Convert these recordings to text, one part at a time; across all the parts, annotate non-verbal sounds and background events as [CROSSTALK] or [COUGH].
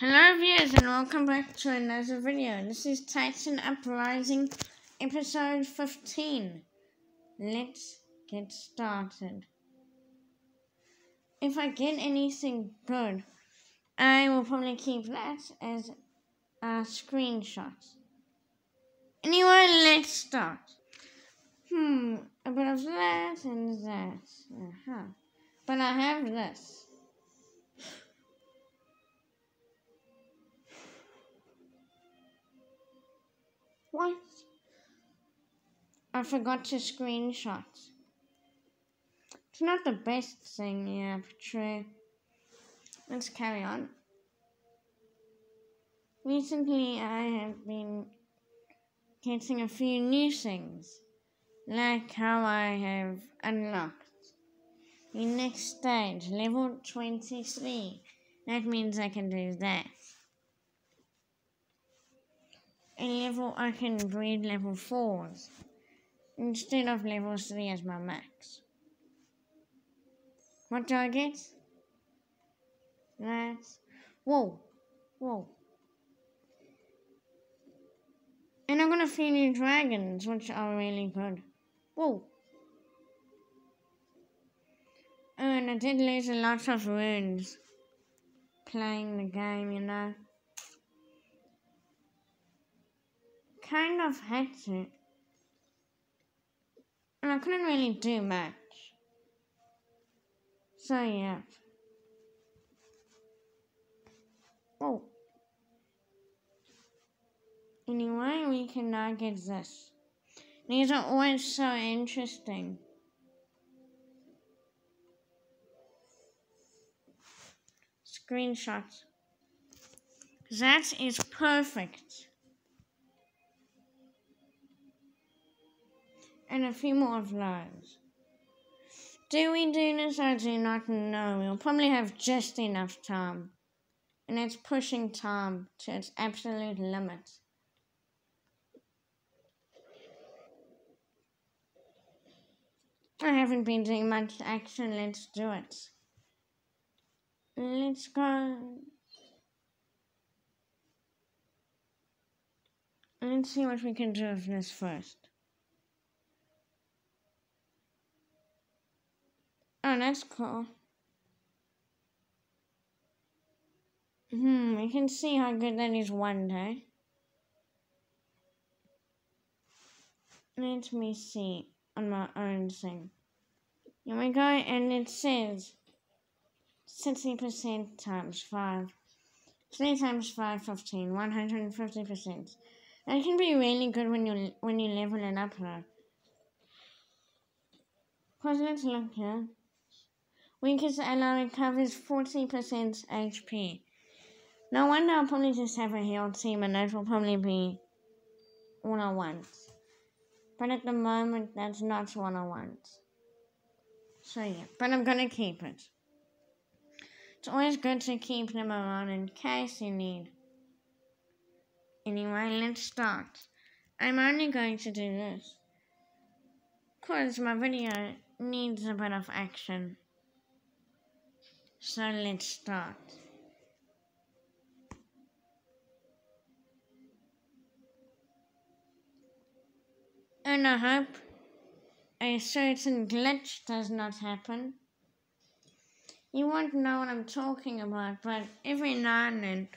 Hello viewers and welcome back to another video. This is Titan Uprising episode 15. Let's get started. If I get anything good, I will probably keep that as a screenshot. Anyway, let's start. Hmm, a bit of that and that. Uh-huh. But I have this. What? I forgot to screenshot. It's not the best thing, yeah, true. Let's carry on. Recently, I have been getting a few new things, like how I have unlocked the next stage, level 23. That means I can do that. Level, I can breed level 4s instead of level 3 as my max. What do I get? That's, whoa, whoa. And I'm gonna feed you dragons, which are really good. Whoa. And I did lose a lot of runes playing the game, you know. Kind of had to. And I couldn't really do much. So, yeah. Oh. Anyway, we can now get this. These are always so interesting. Screenshots. That is perfect. And a few more those. Do we do this? I do not know. We'll probably have just enough time. And it's pushing time to its absolute limit. I haven't been doing much action. Let's do it. Let's go. Let's see what we can do with this first. Oh, that's cool. Hmm, we can see how good that is one day. Let me see on my own thing. Here we go, and it says 60% times 5. 3 times 5, 15, 150%. That can be really good when you when you level it up though. Cause let's look here. Weakest ally recovers 40% HP. No wonder I'll probably just have a heal team and that will probably be all I want. But at the moment, that's not what I want. So yeah, but I'm gonna keep it. It's always good to keep them around in case you need. Anyway, let's start. I'm only going to do this. Cause my video needs a bit of action. So let's start. And I hope a certain glitch does not happen. You won't know what I'm talking about, but every now and then,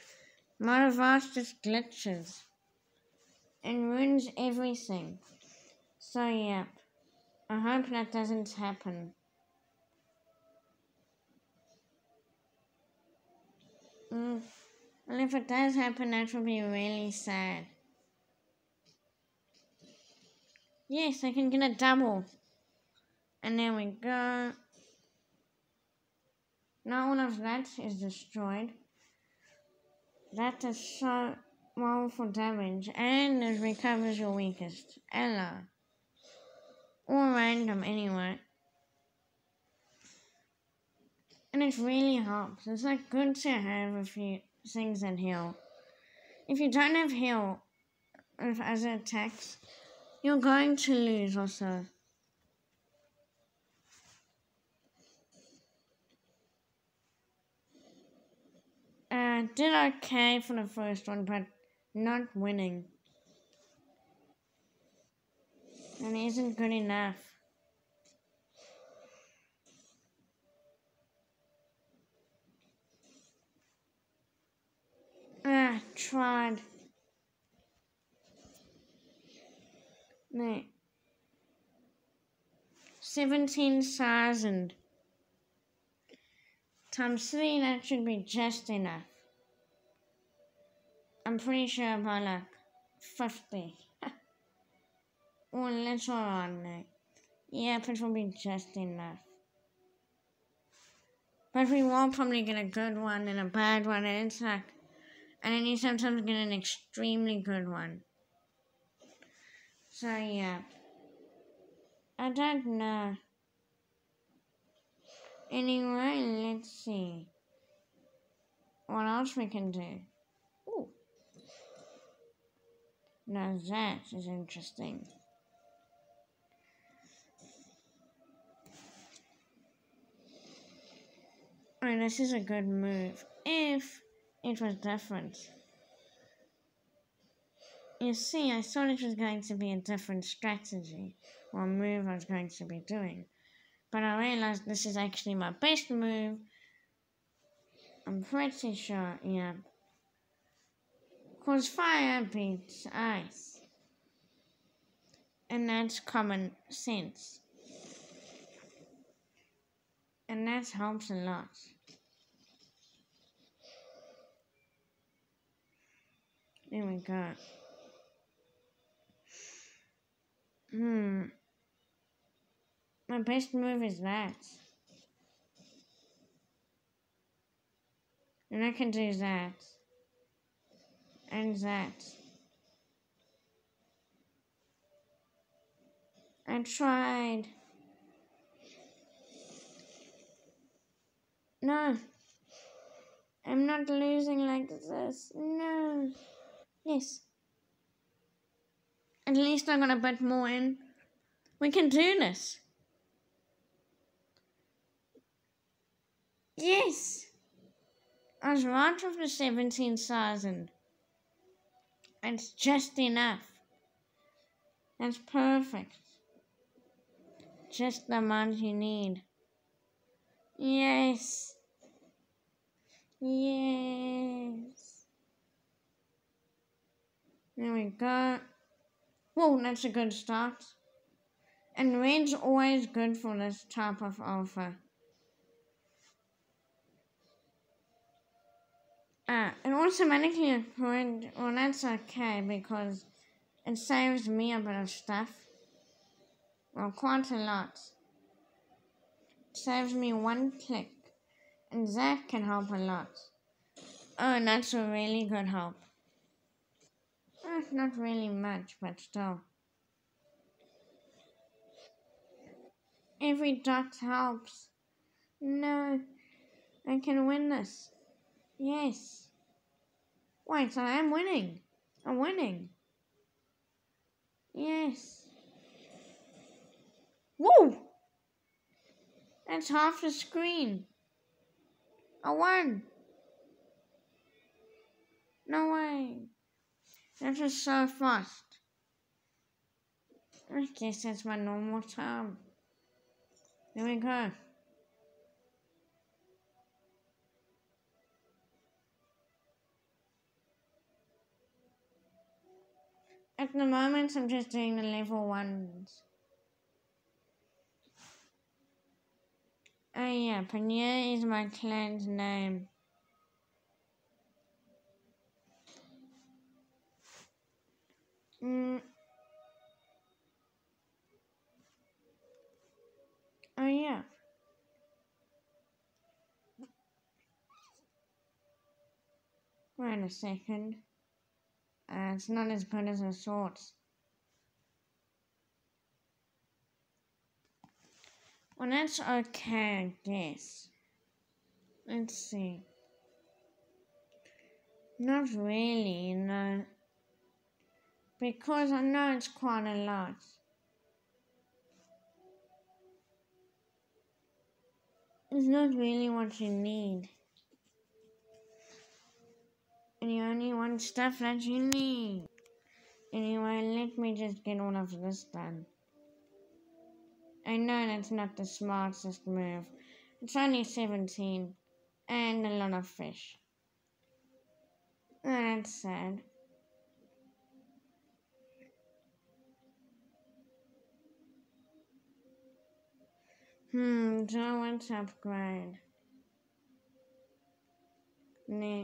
Motivast just glitches and ruins everything. So, yeah, I hope that doesn't happen. Mm. Well, if it does happen, that will be really sad. Yes, I can get a double. And there we go. Now one of that is destroyed. That is so powerful damage and it recovers your weakest. Ella. Or random anyway. It really helps. It's like good to have a few things that heal. If you don't have heal as other attacks, you're going to lose also. I did okay for the first one, but not winning. And isn't good enough. Ah, tried. No. 17,000 times 3, that should be just enough. I'm pretty sure about like 50. [LAUGHS] or a little on it. Yep, it will be just enough. But we won't probably get a good one and a bad one, and it's like, and then you sometimes get an extremely good one. So yeah. I don't know. Anyway, let's see. What else we can do? Ooh. Now that is interesting. Oh, this is a good move. If it was different. You see, I thought it was going to be a different strategy or move I was going to be doing. But I realized this is actually my best move. I'm pretty sure, yeah. Because fire beats ice. And that's common sense. And that helps a lot. There we go. Hmm. My best move is that. And I can do that. And that. I tried. No. I'm not losing like this. No. Yes. At least I'm gonna put more in. We can do this. Yes! I was right with the 17,000. It's just enough. That's perfect. Just the amount you need. Yes. Yes. There we go. Whoa, that's a good start. And red's always good for this type of offer. Uh, and automatically upgrade, well that's okay because it saves me a bit of stuff. Well, quite a lot. It saves me one click. And that can help a lot. Oh, that's a really good help. Not really much, but still. Every dot helps. No, I can win this. Yes. Wait, so I am winning. I'm winning. Yes. Woo! That's half the screen. I won. No way. That is so fast. I guess that's my normal time. There we go. At the moment, I'm just doing the level ones. Oh yeah, Pania is my clan's name. Mm. Oh yeah. Wait a second. Uh, it's not as good as I thought. Well, that's okay, I guess. Let's see. Not really, you know. Because I know it's quite a lot. It's not really what you need. And you only want stuff that you need. Anyway, let me just get all of this done. I know that's not the smartest move. It's only 17 and a lot of fish. That's sad. Hmm, I to upgrade? Nah.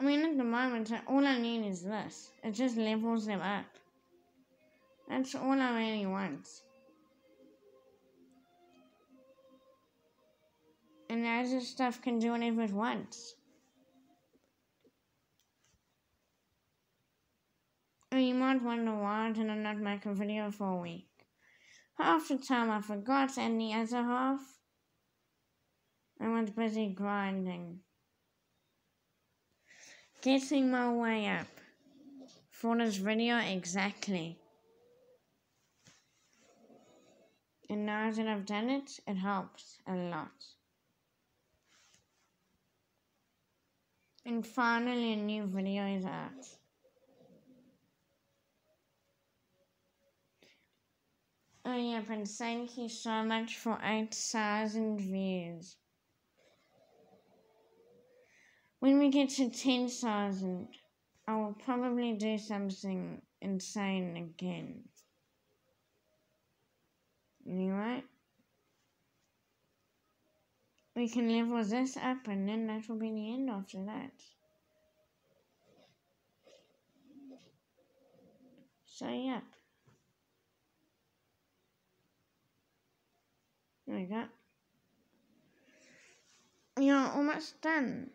I mean, at the moment, all I need is this. It just levels them up. That's all I really want. And the other stuff can do whatever it wants. Oh, you might wonder why did I not make a video for a week. Half the time I forgot and the other half I was busy grinding. Getting my way up for this video exactly. And now that I've done it, it helps a lot. And finally a new video is out. Oh yep, and thank you so much for 8,000 views. When we get to 10,000, I will probably do something insane again. Anyway, we can level this up and then that will be the end after that. So, yeah. There we go. You're almost done.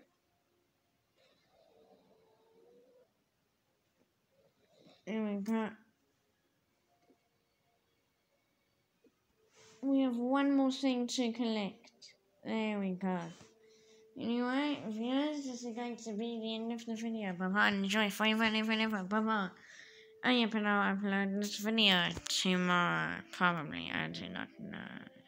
There we go. We have one more thing to collect. There we go. Anyway, viewers, this is going to be the end of the video. Bye-bye. Enjoy forever and ever and ever. Bye-bye. Oh, yeah, but I'll upload this video tomorrow. Probably. I do not know.